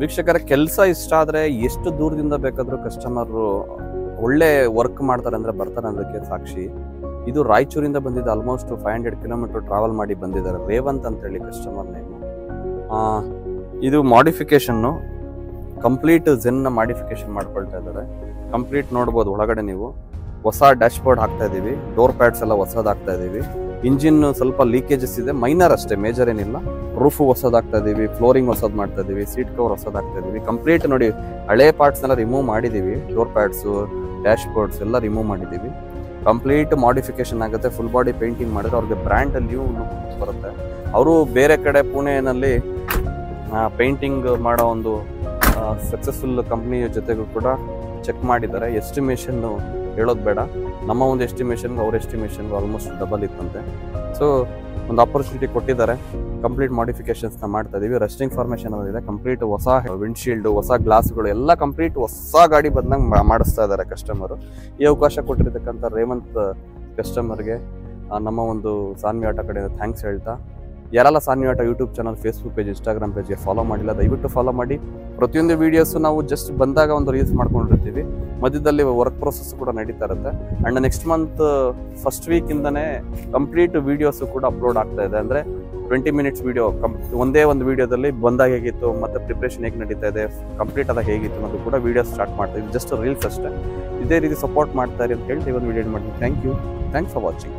ವೀಕ್ಷಕರ ಕೆಲಸ ಇಷ್ಟ ಆದರೆ ಎಷ್ಟು ದೂರದಿಂದ ಬೇಕಾದರೂ ಕಸ್ಟಮರು ಒಳ್ಳೆ ವರ್ಕ್ ಮಾಡ್ತಾರೆ ಅಂದರೆ ಬರ್ತಾರೆ ಅನ್ನೋದಕ್ಕೆ ಸಾಕ್ಷಿ. ಇದು ರಾಯಚೂರಿಂದ ಬಂದಿದ್ದು almost five hundred kilometre travel ಮಾಡಿ ಬಂದಿದ್ದಾರೆ ರೇವಂತ್ ಅಂತ ಹೇಳಿ ಕಸ್ಟಮರ್ ನೇಮು ಇದು ಮಾಡಿಫಿಕೇಷನ್ನು ಕಂಪ್ಲೀಟ್ ಝೆನ್ನ ಮಾಡಿಫಿಕೇಷನ್ ಮಾಡ್ಕೊಳ್ತಾ ಇದ್ದಾರೆ. ಕಂಪ್ಲೀಟ್ ನೋಡ್ಬೋದು ಒಳಗಡೆ ನೀವು. ಹೊಸ ಡ್ಯಾಶ್ ಬೋರ್ಡ್ ಹಾಕ್ತಾ ಇದ್ದೀವಿ ಡೋರ್ ಪ್ಯಾಡ್ಸ್ ಎಲ್ಲ ಹೊಸದಾಗ್ತಾ ಇದ್ದೀವಿ ಇಂಜಿನ್ ಸ್ವಲ್ಪ ಲೀಕೇಜಸ್ ಇದೆ. ಮೈನರ್ ಅಷ್ಟೇ ಮೇಜರ್ ಏನಿಲ್ಲ. ರೂಫ್ ಹೊಸದಾಗ್ತಾ ಇದೀವಿ ಫ್ಲೋರಿಂಗ್ ಹೊಸದ್ ಮಾಡ್ತಾ ಇದೀವಿ ಸೀಟ್ ಕವರ್ ಹೊಸದಾಗ್ತಾ ಇದೀವಿ. ಕಂಪ್ಲೀಟ್ ನೋಡಿ, ಹಳೆ ಪಾರ್ಟ್ಸ್ ಎಲ್ಲ ರಿಮೂವ್ ಮಾಡಿದೀವಿ. ಡೋರ್ ಪ್ಯಾಡ್ಸು ಡ್ಯಾಶ್ ಬೋರ್ಡ್ಸ್ ಎಲ್ಲ ರಿಮೂವ್ ಮಾಡಿದೀವಿ. ಕಂಪ್ಲೀಟ್ ಮಾಡಿಫಿಕೇಶನ್ ಆಗುತ್ತೆ. ಫುಲ್ ಬಾಡಿ ಪೇಂಟಿಂಗ್ ಮಾಡಿದ್ರೆ ಅವ್ರಿಗೆ ಬ್ರ್ಯಾಂಡ್ ಬರುತ್ತೆ. ಅವರು ಬೇರೆ ಕಡೆ ಪುಣೆನಲ್ಲಿ ಪೇಂಟಿಂಗ್ ಮಾಡೋ ಒಂದು ಸಕ್ಸಸ್ಫುಲ್ ಕಂಪ್ನಿಯ ಜೊತೆಗೂ ಕೂಡ ಚೆಕ್ ಮಾಡಿದ್ದಾರೆ. ಎಸ್ಟಿಮೇಷನ್ ಹೇಳೋದು ಬೇಡ. ನಮ್ಮ ಒಂದು ಎಸ್ಟಿಮೇಷನ್ಗೆ ಅವ್ರ ಎಸ್ಟಿಮೇಷನ್ಗೆ ಆಲ್ಮೋಸ್ಟ್ ಡಬಲ್ ಇತ್ತಂತೆ. ಸೊ ಒಂದು ಆಪರ್ಚುನಿಟಿ ಕೊಟ್ಟಿದ್ದಾರೆ. ಕಂಪ್ಲೀಟ್ ಮಾಡಿಫಿಕೇಶನ್ಸ್ನ ಮಾಡ್ತಾ ಇದೀವಿ. ರಸ್ಟಿಂಗ್ ಫಾರ್ಮೇಷನ್ ಅನ್ನೋದಿದೆ ಕಂಪ್ಲೀಟ್ ಹೊಸ ವಿಂಡ್ಶೀಲ್ಡ್ ಹೊಸ ಗ್ಲಾಸ್ಗಳು ಎಲ್ಲ ಕಂಪ್ಲೀಟ್ ಹೊಸ ಗಾಡಿ ಬಂದಂಗೆ ಮಾಡಿಸ್ತಾ ಇದ್ದಾರೆ ಕಸ್ಟಮರು ಈ ಅವಕಾಶ ಕೊಟ್ಟಿರ್ತಕ್ಕಂಥ ರೇವಂತ್ ಕಸ್ಟಮರ್ಗೆ ನಮ್ಮ ಒಂದು ಸಾನ್ವಿ ಆಟ ಕಡೆಯಿಂದ ಥ್ಯಾಂಕ್ಸ್ ಹೇಳ್ತಾ ಯಾರೆಲ್ಲ ಸಾನ್ವಿ ಆಟ YouTube channel Facebook page Instagram ಪೇಜ್ಗೆ follow ಮಾಡಿಲ್ಲ, ದಯವಿಟ್ಟು ಫಾಲೋ ಮಾಡಿ. ಪ್ರತಿಯೊಂದು ವೀಡಿಯೋಸು ನಾವು ಜಸ್ಟ್ ಬಂದಾಗ ಒಂದು ರೀಲ್ಸ್ ಮಾಡ್ಕೊಂಡಿರ್ತೀವಿ. ಮಧ್ಯದಲ್ಲಿ ವರ್ಕ್ ಪ್ರೊಸೆಸ್ ಕೂಡ ನಡೀತಾ ಇರುತ್ತೆ. ಅಂಡ್ ನೆಕ್ಸ್ಟ್ ಮಂತ್ ಫಸ್ಟ್ ವೀಕಿಂದನೇ ಕಂಪ್ಲೀಟ್ ವೀಡಿಯೋಸು ಕೂಡ ಅಪ್ಲೋಡ್ ಆಗ್ತಾ ಇದೆ. ಅಂದ್ರೆ ಟ್ವೆಂಟಿ ಮಿನಿಟ್ಸ್ ವಿಡಿಯೋ ಒಂದೇ ಒಂದು ವೀಡಿಯೋದಲ್ಲಿ ಬಂದಾಗ ಹೇಗಿತ್ತು, ಮತ್ತೆ ಪ್ರಿಪ್ರೇಷನ್ ಹೇಗೆ ನಡೀತಾ ಇದೆ ಕಂಪ್ಲೀಟ್ ಆದಾಗ ಹೇಗಿತ್ತು ಅನ್ನೋದು ಕೂಡ ವೀಡಿಯೋ ಸ್ಟಾರ್ಟ್ ಮಾಡ್ತಾ ಇದ್ದೀವಿ ಜಸ್ಟ್ ರೀಲ್ಸ್ ಅಷ್ಟೇ. ಇದೇ ರೀತಿ ಸಪೋರ್ಟ್ ಮಾಡ್ತಾ ಇರಿ ಅಂತ ಹೇಳಿ ಒಂದು ವೀಡಿಯೋ ಮಾಡ್ತೀನಿ. Thank you thanks for watching